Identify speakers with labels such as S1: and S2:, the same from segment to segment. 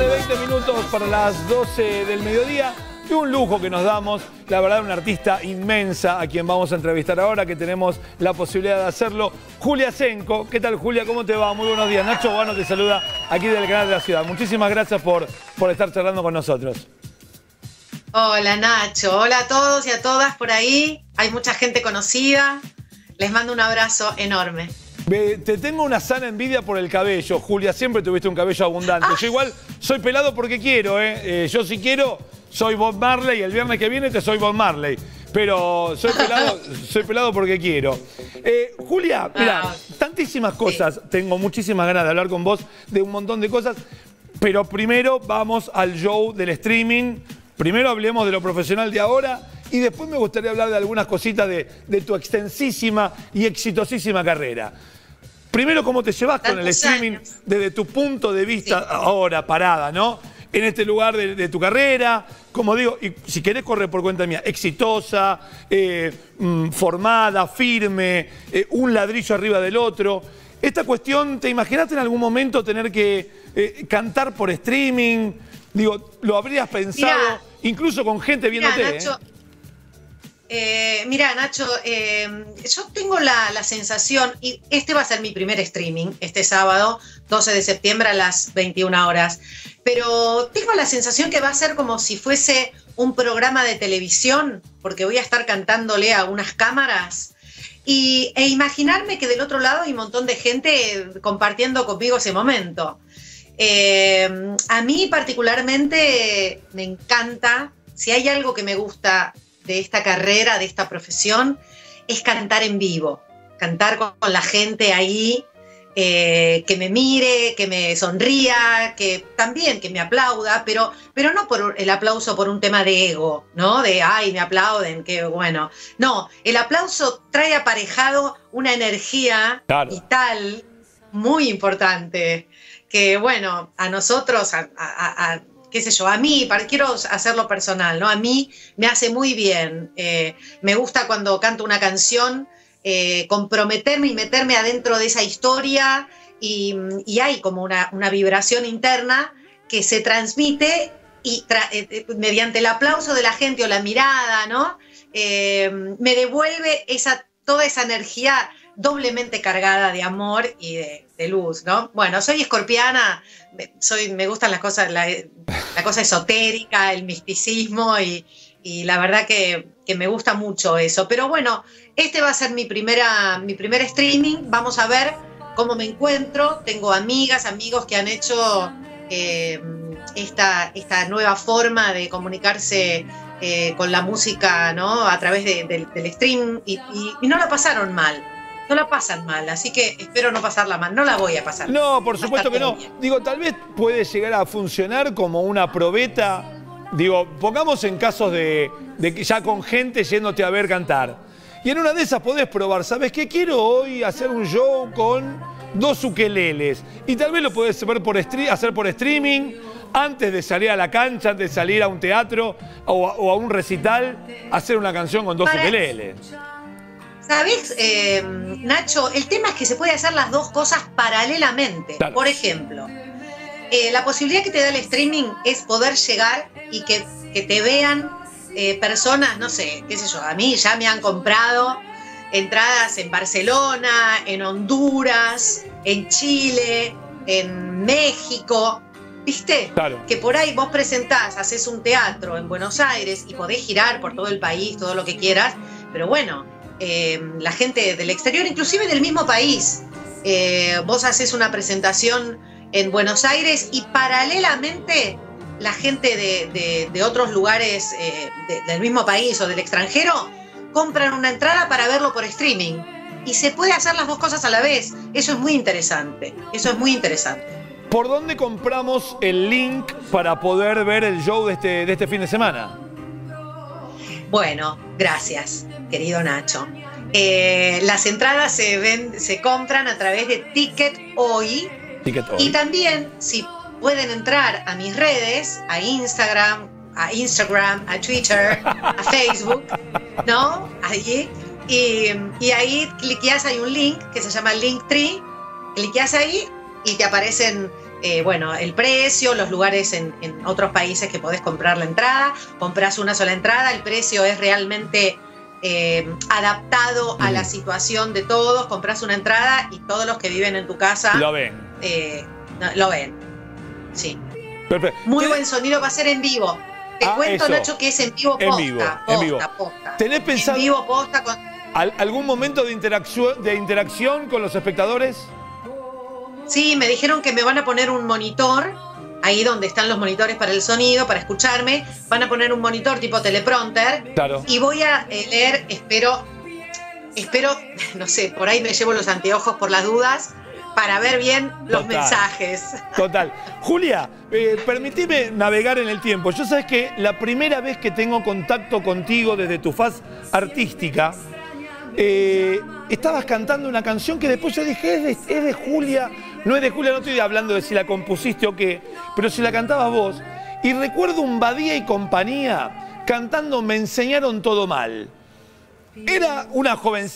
S1: de 20 minutos para las 12 del mediodía. Y un lujo que nos damos, la verdad, una artista inmensa a quien vamos a entrevistar ahora, que tenemos la posibilidad de hacerlo. Julia Senko. ¿Qué tal, Julia? ¿Cómo te va? Muy buenos días. Nacho Bueno te saluda aquí del canal de la ciudad. Muchísimas gracias por, por estar charlando con nosotros.
S2: Hola, Nacho. Hola a todos y a todas por ahí. Hay mucha gente conocida. Les mando un abrazo enorme.
S1: Te tengo una sana envidia por el cabello, Julia. Siempre tuviste un cabello abundante. Yo igual soy pelado porque quiero, ¿eh? ¿eh? Yo si quiero, soy Bob Marley. El viernes que viene te soy Bob Marley. Pero soy pelado, soy pelado porque quiero. Eh, Julia, mira, ah. tantísimas cosas. Tengo muchísimas ganas de hablar con vos de un montón de cosas. Pero primero vamos al show del streaming. Primero hablemos de lo profesional de ahora y después me gustaría hablar de algunas cositas de, tu extensísima y exitosísima carrera. Primero, ¿cómo te llevas con el streaming desde tu punto de vista ahora, parada, ¿no? En este lugar de, tu carrera, como digo, y si querés correr por cuenta mía, exitosa, eh, mm, formada, firme, eh, un ladrillo arriba del otro. Esta cuestión, ¿te imaginaste en algún momento tener que eh, cantar por streaming? Digo, ¿lo habrías pensado? incluso con gente viéndote.
S2: Eh, mira, Nacho, eh, yo tengo la, sensación, y este va a ser mi primer streaming, este sábado, 12 de septiembre a las 21 horas, pero tengo la sensación que va a ser como si fuese un programa de televisión, porque voy a estar cantándole a unas cámaras. Y, e imaginarme que del otro lado hay un montón de gente compartiendo conmigo ese momento. Eh, a mí particularmente me encanta, si hay algo que me gusta de esta carrera, de esta profesión, es cantar en vivo, cantar con, la gente ahí, eh, que me mire, que me sonría, que también que me aplauda, pero, pero no por el aplauso por un tema de ego, ¿no? De, ay, me aplauden, qué bueno. No, el aplauso trae aparejado una energía vital muy importante, que bueno, a nosotros, a qué sé yo, a mí, quiero hacerlo personal, ¿no? A mí me hace muy bien. Eh, me gusta cuando canto una canción, eh, comprometerme y meterme adentro de esa historia y, hay como una, vibración interna que se transmite y eh, mediante el aplauso de la gente o la mirada, ¿no? me devuelve esa, toda esa energía doblemente cargada de amor y de, luz, ¿no? Bueno, soy escorpiana, soy, me gustan las cosas, la, cosa esotérica, el misticismo y, la verdad que, me gusta mucho eso. Pero bueno, este va a ser mi, primera, mi primer streaming, vamos a ver cómo me encuentro. Tengo amigas, amigos que han hecho eh, esta, esta nueva forma de comunicarse eh, con la música ¿no? a través del stream y, y no la pasaron mal no la pasan mal, así que espero no pasarla mal, no la voy a pasar.
S1: No, por supuesto que no. Digo, tal vez puede llegar a funcionar como una probeta. Digo, pongamos en casos de, de ya con gente yéndote a ver cantar. Y en una de esas podés probar, ¿sabes qué? Quiero hoy hacer un show con dos ukeleles. Y tal vez lo podés hacer por, hacer por streaming, antes de salir a la cancha, antes de salir a un teatro o, a un recital, hacer una canción con dos ukeleles.
S2: ¿Sabes, eh, Nacho? El tema es que se puede hacer las dos cosas paralelamente. Por ejemplo, eh, la posibilidad que te da el streaming es poder llegar y que, te vean eh, personas, no sé, qué sé yo, a mí ya me han comprado entradas en Barcelona, en Honduras, en Chile, en México. ¿Viste?
S1: Claro.
S2: Que por ahí vos presentás, haces un teatro en Buenos Aires y podés girar por todo el país, todo lo que quieras, pero bueno, eh, la gente del exterior, inclusive del mismo país. Eh, vos haces una presentación en Buenos Aires y paralelamente la gente de, otros lugares eh, del mismo país o del extranjero compran una entrada para verlo por streaming. Y se puede hacer las dos cosas a la vez. Eso es muy interesante. Eso es muy interesante.
S1: ¿Por dónde compramos el link para poder ver el show de este, de este fin de semana?
S2: Bueno, gracias, querido Nacho. Eh, las entradas se, ven, se compran a través de Ticket Hoy. Y también, si pueden entrar a mis redes, a Instagram, a Instagram, a Twitter, a Facebook, ¿no? Allí. Y, y ahí cliqueas, hay un link que se llama Linktree, cliqueas ahí y te aparecen, eh, bueno, el precio, los lugares en, en, otros países que podés comprar la entrada. Compras una sola entrada, el precio es realmente eh, adaptado a la situación de todos. Compras una entrada y todos los que viven en tu casa
S1: lo ven.
S2: Eh, lo ven. Sí.
S1: Perfecto.
S2: Muy buen sonido, va a ser en vivo. Te
S1: Ah,
S2: cuento,
S1: eso.
S2: Nacho, que es en vivo posta.
S1: En vivo,
S2: posta,
S1: en vivo.
S2: posta.
S1: ¿Tenés pensado-
S2: En vivo posta con...
S1: ¿Al- ¿Algún momento de interacción, de interacción con los espectadores?
S2: Sí, me dijeron que me van a poner un monitor, ahí donde están los monitores para el sonido, para escucharme. Van a poner un monitor tipo teleprompter.
S1: Claro.
S2: Y voy a eh, leer, espero, espero, no sé, por ahí me llevo los anteojos por las dudas, para ver bien los
S1: Total.
S2: mensajes.
S1: Total. Julia, eh, permitime navegar en el tiempo. Yo sabes que la primera vez que tengo contacto contigo desde tu faz artística, eh, estabas cantando una canción que después yo dije, es de, es de Julia, no es de Julia, no estoy hablando de si la compusiste o qué, pero si la cantabas vos. Y recuerdo un Badía y compañía cantando Me enseñaron todo mal. Era una joven,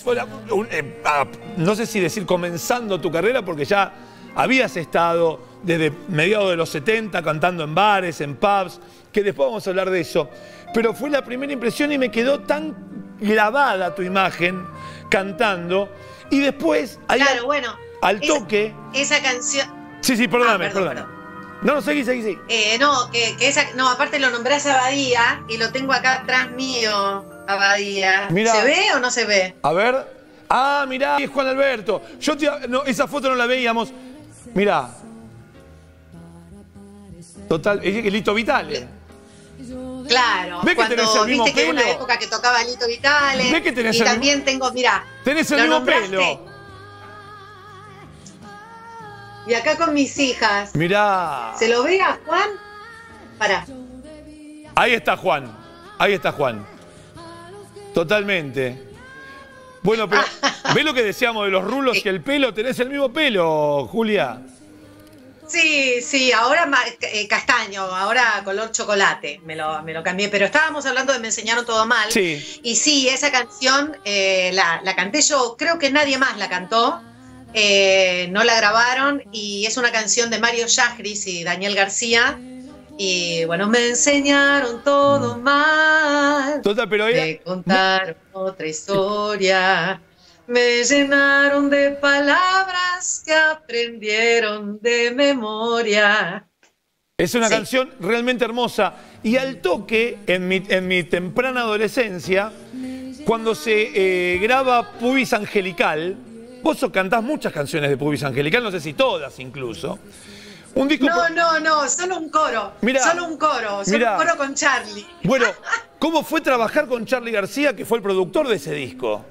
S1: eh, ah, no sé si decir comenzando tu carrera, porque ya habías estado desde mediados de los 70 cantando en bares, en pubs, que después vamos a hablar de eso. Pero fue la primera impresión y me quedó tan grabada tu imagen cantando. Y después,
S2: Claro, bueno.
S1: Al toque.
S2: Esa canción.
S1: Sí, sí, perdóname,
S2: Ah, perdón,
S1: perdóname. No, no, seguí, seguí, seguí.
S2: eh, no, que, que esa. No, aparte lo nombrás a Badía y lo tengo acá atrás mío, a Badía.
S1: Mirá.
S2: ¿Se ve o no se ve?
S1: A ver. Ah, mirá, es Juan Alberto. Yo te- no, esa foto no la veíamos. Mirá. Total, es Lito Vitale.
S2: Claro,
S1: ¿Ves que
S2: cuando
S1: tenés el mismo
S2: viste que hubo una
S1: pelo?
S2: época que tocaba Lito Vitale.
S1: ¿Ves que tenés
S2: y
S1: el
S2: también tengo, mira.
S1: Tenés el mismo
S2: nombraste.
S1: pelo.
S2: Y acá con mis hijas.
S1: Mirá.
S2: ¿Se lo ve a Juan? Para.
S1: Ahí está Juan. Ahí está Juan. Totalmente. Bueno, pero ¿ves lo que decíamos de los rulos y el pelo? Tenés el mismo pelo, Julia.
S2: Sí, sí, ahora eh, castaño, ahora color chocolate, me lo, me lo cambié, pero estábamos hablando de Me enseñaron todo mal.
S1: Sí.
S2: Y sí, esa canción eh, la, la canté yo, creo que nadie más la cantó, eh, no la grabaron y es una canción de Mario Yajris y Daniel García. Y bueno, me enseñaron todo mal.
S1: Total, pero era.
S2: Me contaron otra historia. Me llenaron de palabras que aprendieron de memoria.
S1: Es una
S2: Sí.
S1: canción realmente hermosa. Y al toque, en mi, en mi temprana adolescencia, cuando se eh, graba Pubis Angelical, vos cantás muchas canciones de Pubis Angelical, no sé si todas incluso. Un disco.
S2: No, no, no, solo un coro.
S1: Mirá.
S2: solo un coro. Solo
S1: Mirá.
S2: un coro con Charlie.
S1: Bueno, ¿cómo fue trabajar con Charlie García, que fue el productor de ese disco?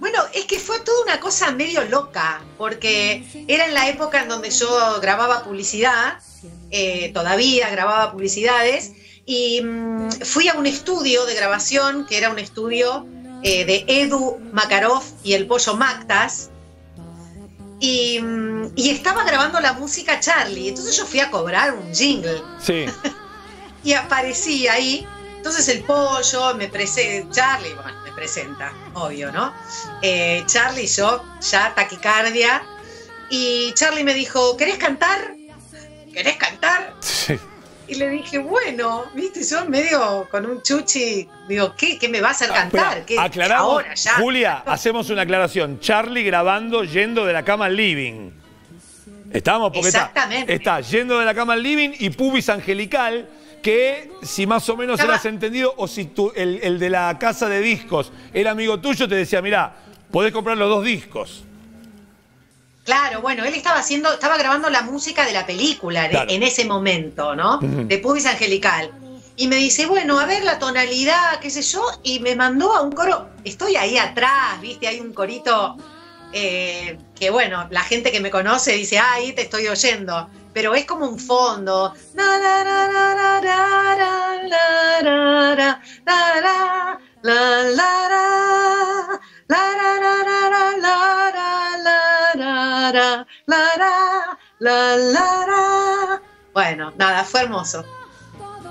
S2: Bueno, es que fue toda una cosa medio loca, porque era en la época en donde yo grababa publicidad, eh, todavía grababa publicidades, y mm, fui a un estudio de grabación, que era un estudio eh, de Edu Makarov y el Pollo Mactas, y, mm, y estaba grabando la música Charlie, entonces yo fui a cobrar un jingle
S1: Sí.
S2: y aparecí ahí. Entonces el pollo me presenta, Charlie, bueno, me presenta, obvio, ¿no? Eh, Charlie y yo, ya taquicardia. Y Charlie me dijo, ¿querés cantar? ¿Querés cantar?
S1: sí.
S2: Y le dije, bueno, viste, yo medio con un chuchi, digo, ¿qué, qué me va a hacer
S1: Ah,
S2: cantar? ¿Qué?
S1: aclaramos,
S2: Ahora, ya.
S1: Julia, hacemos una aclaración. Charlie grabando yendo de la cama al living. Estamos porque
S2: Exactamente.
S1: está yendo de la cama al living y pubis angelical, que si más o menos eras entendido o si tú, el, el de la casa de discos era amigo tuyo, te decía, mirá, podés comprar los dos discos.
S2: Claro, bueno, él estaba haciendo, estaba grabando la música de la película de-
S1: Claro.
S2: en ese momento, ¿no? De Pubis Angelical. Y me dice, bueno, a ver la tonalidad, qué sé yo, y me mandó a un coro, estoy ahí atrás, viste, hay un corito eh, que, bueno, la gente que me conoce dice, ah, ahí te estoy oyendo, pero es como un fondo. La, la, la. Bueno, nada, fue hermoso.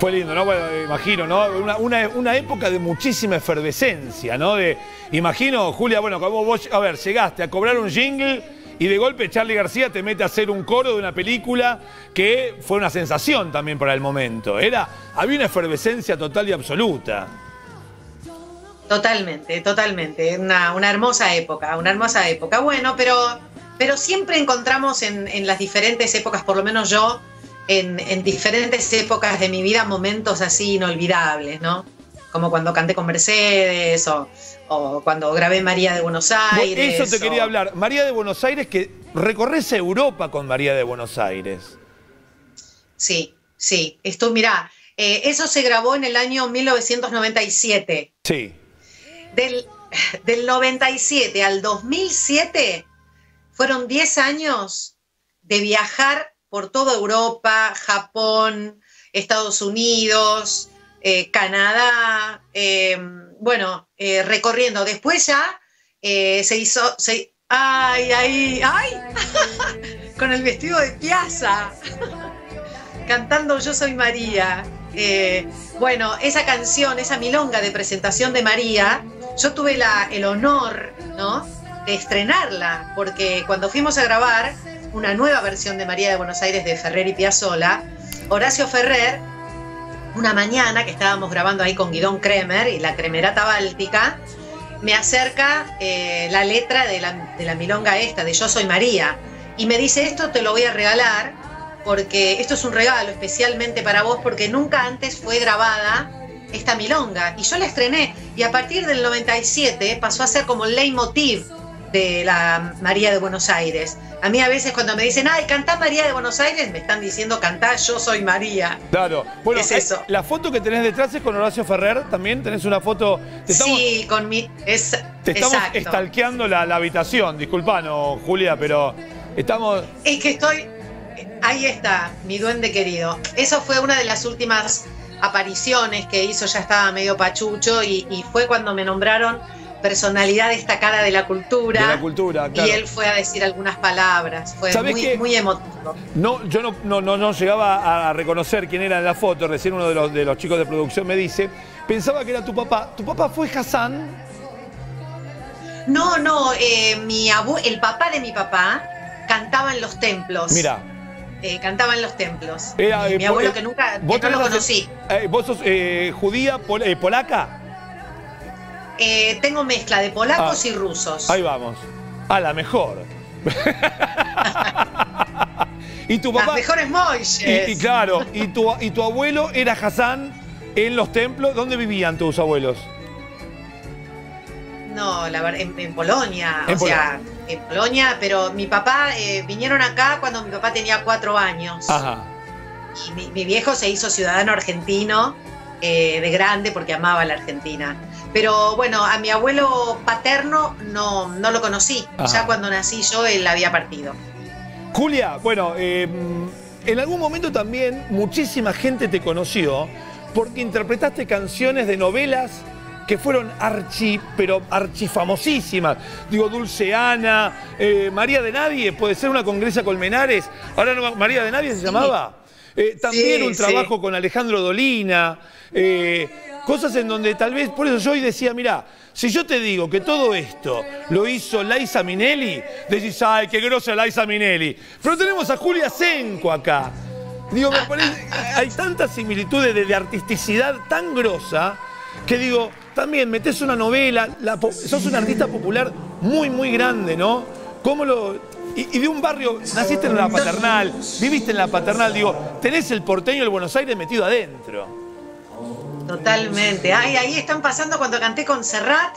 S1: Fue lindo, ¿no? Bueno, imagino, ¿no? Una, una- una época de muchísima efervescencia, ¿no? De, imagino, Julia, bueno, como vos, a ver, llegaste a cobrar un jingle y de golpe Charlie García te mete a hacer un coro de una película que fue una sensación también para el momento. Era, había una efervescencia total y absoluta.
S2: Totalmente, totalmente. Una, una hermosa época, una hermosa época. Bueno, pero, pero siempre encontramos en, en las diferentes épocas, por lo menos yo, en, en, diferentes épocas de mi vida, momentos así inolvidables, ¿no? Como cuando canté con Mercedes o, o cuando grabé María de Buenos Aires.
S1: Eso te quería hablar. María de Buenos Aires, que recorres Europa con María de Buenos Aires.
S2: Sí, sí. Esto, mirá, eh, eso se grabó en el año 1997.
S1: Sí.
S2: Del, del 97 al 2007 fueron 10 años de viajar por toda Europa, Japón, Estados Unidos, eh, Canadá, eh, bueno, eh, recorriendo. Después ya eh, se hizo, ay, ay, ay, con el vestido de piazza, cantando Yo Soy María. Bueno, esa canción, esa milonga de presentación de María, yo tuve la, el honor, ¿no? Estrenarla, porque cuando fuimos a grabar una nueva versión de María de Buenos Aires de Ferrer y Piazzolla, Horacio Ferrer una mañana que estábamos grabando ahí con Guidón Kremer y la Cremerata Báltica, me acerca eh, la letra de la, de la, milonga esta, de Yo Soy María, y me dice, esto te lo voy a regalar, porque esto es un regalo especialmente para vos, porque nunca antes fue grabada esta milonga. Y yo la estrené, y a partir del 97 pasó a ser como el leitmotiv de la María de Buenos Aires. A mí a veces cuando me dicen, ay, cantá María de Buenos Aires, me están diciendo, cantá Yo Soy María.
S1: Claro. Bueno,
S2: es eso.
S1: La foto que tenés detrás es con Horacio Ferrer, también tenés una foto...
S2: Te estamos, sí, con mi... Es,
S1: te estamos
S2: exacto.
S1: estalqueando la, la habitación, disculpanos, Julia, pero estamos...
S2: Es que estoy... Ahí está, mi duende querido. Eso fue una de las últimas apariciones que hizo, ya estaba medio pachucho, y, y fue cuando me nombraron personalidad destacada de la cultura.
S1: De la cultura, claro.
S2: Y él fue a decir algunas palabras. Fue muy, muy, emotivo.
S1: No, yo no, no, no, no, llegaba a reconocer quién era en la foto. Recién uno de los, de los chicos de producción me dice. Pensaba que era tu papá. ¿Tu papá fue Hassan?
S2: No, no. Eh, mi abu el papá de mi papá cantaba en los templos.
S1: Mira.
S2: Eh, cantaba en los templos.
S1: Era,
S2: mi, mi abuelo que nunca
S1: ¿vos
S2: que no lo conocí.
S1: Eh, ¿Vos sos judía, pol polaca?
S2: Eh, tengo mezcla de polacos ah, y rusos.
S1: Ahí vamos. A la mejor. y tu papá.
S2: Las mejores Moishes.
S1: Y, y, claro, y tu, y tu abuelo era Hassan en los templos. ¿Dónde vivían tus abuelos?
S2: No, la verdad, en, en, Polonia. En o sea, en Polonia, pero mi papá eh, vinieron acá cuando mi papá tenía cuatro años.
S1: Ajá.
S2: Y mi, mi viejo se hizo ciudadano argentino eh, de grande porque amaba la Argentina. Pero bueno, a mi abuelo paterno no, no lo conocí. Ajá. Ya cuando nací yo, él había partido.
S1: Julia, bueno, eh, en algún momento también muchísima gente te conoció porque interpretaste canciones de novelas que fueron archi, pero archifamosísimas. Digo, Dulce Ana, eh, María de Nadie, puede ser una congresa Colmenares. Ahora no, María de Nadie se sí. llamaba. Eh, también sí, un trabajo sí. con Alejandro Dolina. Eh, cosas en donde tal vez, por eso yo hoy decía, mira, si yo te digo que todo esto lo hizo Laisa Minelli, decís, ay, qué grosa Laisa Minelli. Pero tenemos a Julia Senco acá. Digo, me parece, hay tantas similitudes de, de, artisticidad tan grosa que digo, también metes una novela, la, sos un artista popular muy, muy grande, ¿no? ¿Cómo lo, y, de un barrio, naciste en la paternal, viviste en la paternal, digo, tenés el porteño del Buenos Aires metido adentro.
S2: Totalmente. Ay, ahí están pasando cuando canté con Serrat,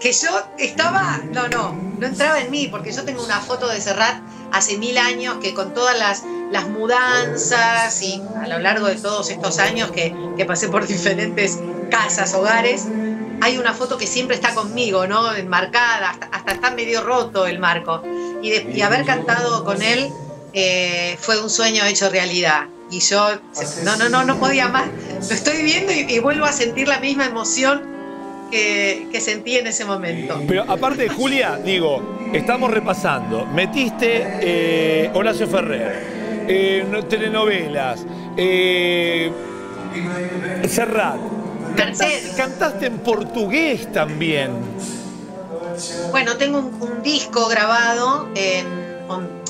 S2: que yo estaba, no, no, no entraba en mí, porque yo tengo una foto de Serrat hace mil años que con todas las, las mudanzas y a lo largo de todos estos años que, que pasé por diferentes casas, hogares, hay una foto que siempre está conmigo, ¿no? Enmarcada, hasta, está medio roto el marco. Y, haber cantado con él eh, fue un sueño hecho realidad. Y yo, no, no, no, no podía más. Lo estoy viendo y, vuelvo a sentir la misma emoción que, que, sentí en ese momento.
S1: Pero aparte de Julia, digo, estamos repasando. Metiste eh, Horacio Ferrer, eh, telenovelas, eh, Serrat. Cantaste, cantaste en portugués también.
S2: Bueno, tengo un, un disco grabado en,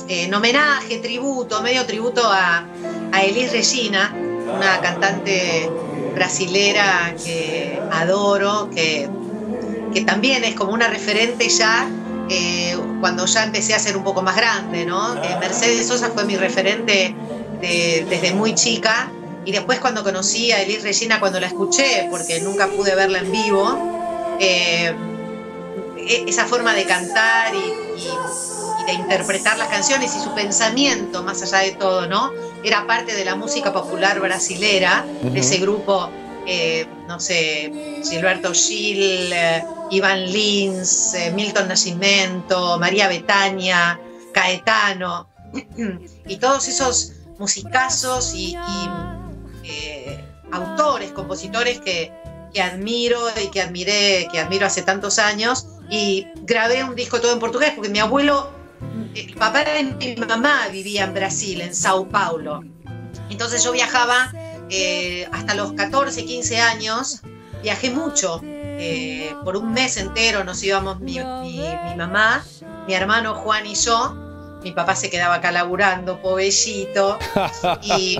S2: en homenaje, tributo, medio tributo a, a Elis Regina, una cantante brasilera que adoro, que, que también es como una referente ya eh, cuando ya empecé a ser un poco más grande, ¿no? Eh, Mercedes Sosa fue mi referente desde muy chica y después cuando conocí a Elis Regina, cuando la escuché, porque nunca pude verla en vivo, eh, e, esa forma de cantar y, de interpretar las canciones y su pensamiento, más allá de todo, ¿no? Era parte de la música popular brasilera, de ese grupo, no sé, Gilberto Gil, Iván Lins, eh, Milton Nascimento, María Betania, Caetano, y todos esos musicazos y, eh, autores, compositores que, admiro y que admiré, que admiro hace tantos años. Y grabé un disco todo en portugués porque mi abuelo, el papá de mi mamá vivía en Brasil, en Sao Paulo. Entonces yo viajaba eh, hasta los 14, 15 años, viajé mucho eh, por un mes entero nos íbamos mi, mamá, mi hermano Juan y yo. Mi papá se quedaba acá laburando, pobrecito. y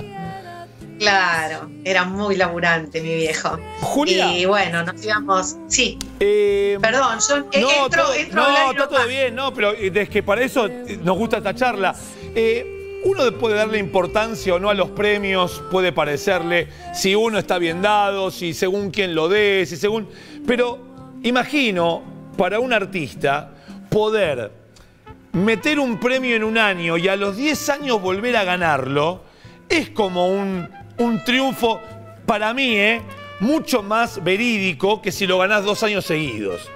S2: claro, era muy laburante mi viejo.
S1: Julia.
S2: Y bueno, nos íbamos. Sí. Eh, Perdón, yo no, entro, todo,
S1: no, todo bien, no, pero es que para eso nos gusta esta charla. Eh, uno puede darle importancia o no a los premios, puede parecerle si uno está bien dado, si según quién lo dé, si según... Pero imagino para un artista poder meter un premio en un año y a los 10 años volver a ganarlo, es como un, un triunfo, para mí, ¿eh? mucho más verídico que si lo ganás dos años seguidos.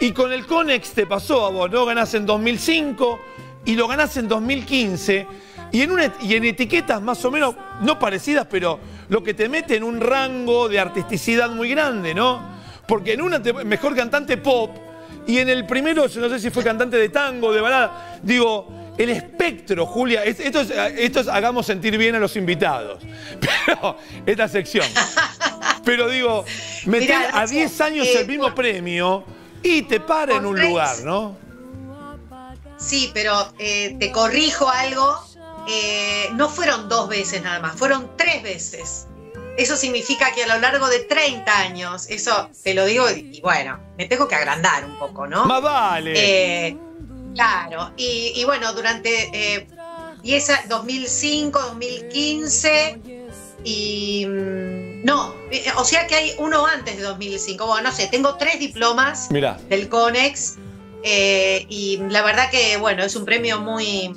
S1: Y con el Conex te pasó a vos, ¿no? Ganás en 2005 y lo ganás en 2015 y en, y en etiquetas más o menos, no parecidas, pero lo que te mete en un rango de artisticidad muy grande, ¿no? Porque en una, mejor cantante pop, y en el primero, no sé si fue cantante de tango, de balada, digo, el espectro, Julia, esto es, esto es hagamos sentir bien a los invitados, pero esta sección. Pero digo, meter a 10 años el mismo premio y te para en un lugar, ¿no?
S2: Sí, pero eh, te corrijo algo eh, no fueron dos veces nada más, fueron tres veces. Eso significa que a lo largo de 30 años, eso te lo digo y, bueno, me tengo que agrandar un poco, ¿no?
S1: Más vale.
S2: Eh, claro, y, bueno, durante 2005, 2015 y... Mm, no, eh, o sea que hay uno antes de 2005. Bueno, no sé, tengo tres diplomas del CONEX y la verdad que, bueno, es un premio muy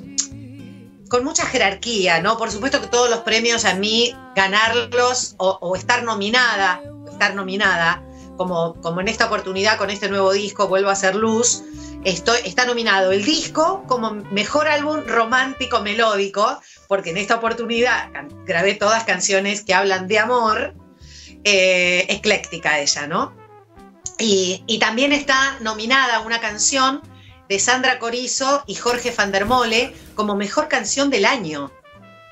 S2: con mucha jerarquía, ¿no? Por supuesto que todos los premios a mí ganarlos o, estar nominada, estar nominada, como, como en esta oportunidad con este nuevo disco, Vuelvo a ser luz, estoy, está nominado el disco como mejor álbum romántico melódico, porque en esta oportunidad grabé todas canciones que hablan de amor, eh, ecléctica ella, ¿no? Y, y también está nominada una canción de Sandra Corizo y Jorge Fandermole como mejor canción del año.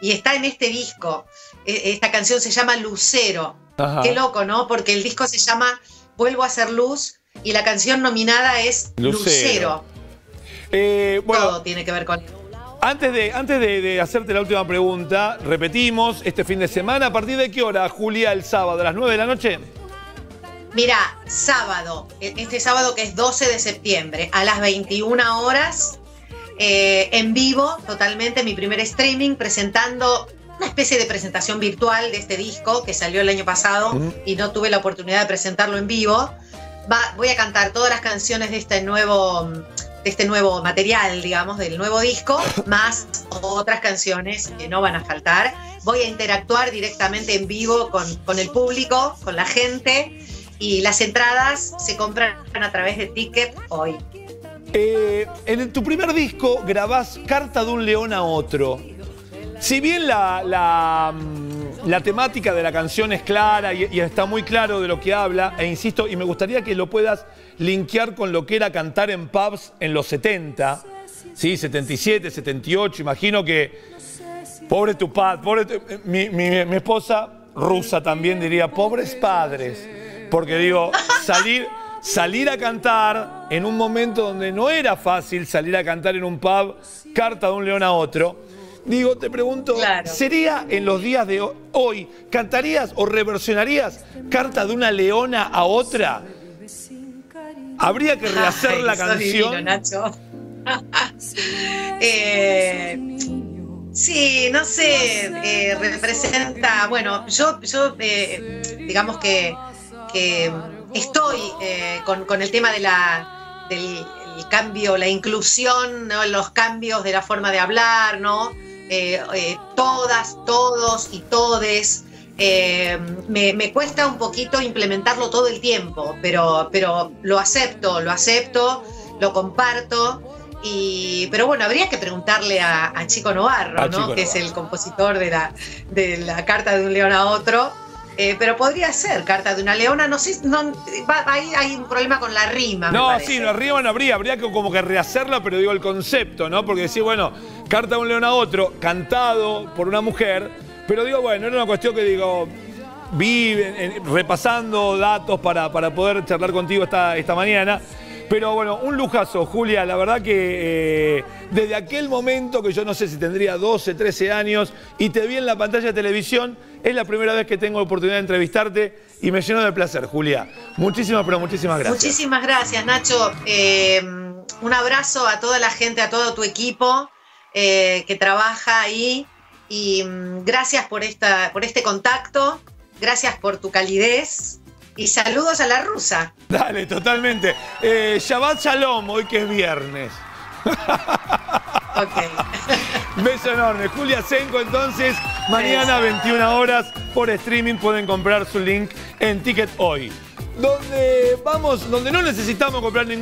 S2: Y está en este disco. E, esta canción se llama Lucero. Qué loco, ¿no? Porque el disco se llama Vuelvo a ser luz y la canción nominada es Lucero.
S1: Eh,
S2: Todo tiene que ver con...
S1: Antes, de, antes de, hacerte la última pregunta, repetimos, este fin de semana, ¿a partir de qué hora, Julia, el sábado? ¿A las 9 de la noche?
S2: Mira, sábado, e-, este sábado que es 12 de septiembre, a las 21 horas, eh, en vivo, totalmente, mi primer streaming, presentando una especie de presentación virtual de este disco que salió el año pasado y no tuve la oportunidad de presentarlo en vivo. Voy a cantar todas las canciones de este nuevo de este nuevo material, digamos, del nuevo disco, más otras canciones que no van a faltar. Voy a interactuar directamente en vivo con, con el público, con la gente y las entradas se compran a través de Ticket hoy.
S1: Eh, en tu primer disco grabás Carta de un león a otro. Si bien la, la, mm, temática de la canción es clara y, está muy claro de lo que habla, e insisto, y me gustaría que lo puedas linkear con lo que era cantar en pubs en los 70, ¿sí? 77, 78, imagino que, pobre tu padre, pobre mi, mi esposa rusa también diría, pobres padres porque digo, salir, salir a cantar en un momento donde no era fácil salir a cantar en un pub, carta de un león a otro. Digo, te pregunto, ¿sería en los días de hoy, cantarías o reversionarías carta de una leona a otra? ¿Habría que rehacer la canción?
S2: Nacho. Eh, sí, no sé, eh, representa, bueno, yo, yo eh, digamos que, estoy con, el tema de la, del cambio, la inclusión, los cambios de la forma de hablar, ¿no? Todas, todos y todes. me, me, cuesta un poquito implementarlo todo el tiempo, pero, pero lo acepto, lo acepto, lo comparto. Y, pero bueno, habría que preguntarle a, Chico Novarro, ¿no? que es el compositor de la, de la Carta de un León a otro. Eh, pero podría ser Carta de una Leona, no sé, no, ahí hay un problema con la rima.
S1: No, sí, la rima no habría, habría que como que rehacerla, pero digo el concepto, ¿no? Porque decir, bueno, Carta de un León a otro, cantado por una mujer, pero digo, bueno, era una cuestión que digo, vi repasando datos para, para poder charlar contigo esta, esta mañana. Pero bueno, un lujazo, Julia. La verdad que eh, desde aquel momento, que yo no sé si tendría 12, 13 años, y te vi en la pantalla de televisión, es la primera vez que tengo la oportunidad de entrevistarte y me llenó de placer, Julia. Muchísimas, pero muchísimas gracias.
S2: Muchísimas gracias, Nacho. Eh, un abrazo a toda la gente, a todo tu equipo eh, que trabaja ahí. Y mm, gracias por, esta, por este contacto, gracias por tu calidez y saludos a la rusa.
S1: Dale, totalmente. Eh, Shabbat Shalom, hoy que es viernes.
S2: ok.
S1: Beso enorme. Julia Senko, entonces, mañana 21 horas por streaming pueden comprar su link en Ticket Hoy. Donde vamos, donde no necesitamos comprar ningún